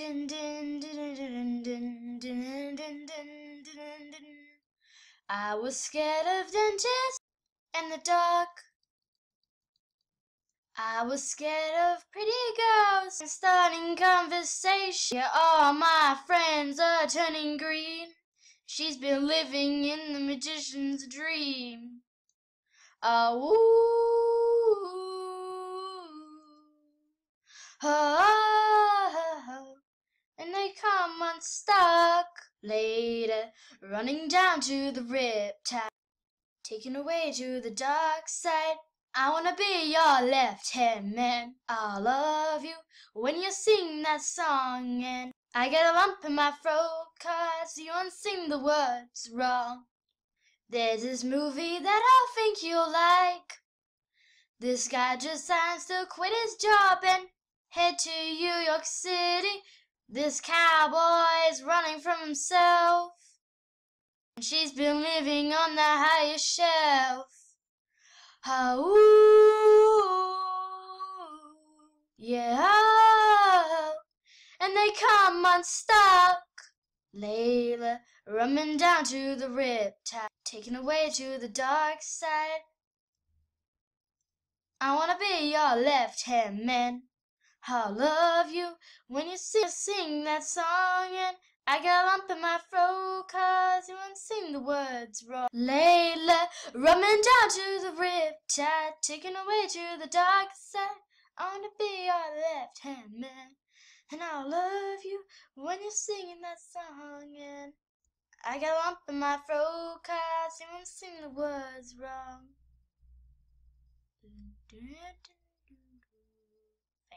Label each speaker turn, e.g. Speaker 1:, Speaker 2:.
Speaker 1: I was scared of dentists and the dark. I was scared of pretty girls and starting conversation. All my friends are turning green. She's been living in the magician's dream. Oh, oh, and they come unstuck later, running down to the riptide, taken away to the dark side. I wanna be your left hand man. I'll love you when you sing that song, and I get a lump in my throat 'cause you unsing the words wrong. There's this movie that I think you'll like. This guy just signs to quit his job and head to New York City. This cowboy's running from himself. And she's been living on the highest shelf. Oh, yeah. And they come unstuck. Layla running down to the riptide, taken away to the dark side. I wanna be your left hand man. I'll love you when you sing, sing that song and I got a lump in my throat 'cause you won't sing the words wrong. Layla, running down to the riptide, taken away to the dark side. I wanna be your left hand man, and I'll love you when you're singing that song. And I got a lump in my throat 'cause you won't sing the words wrong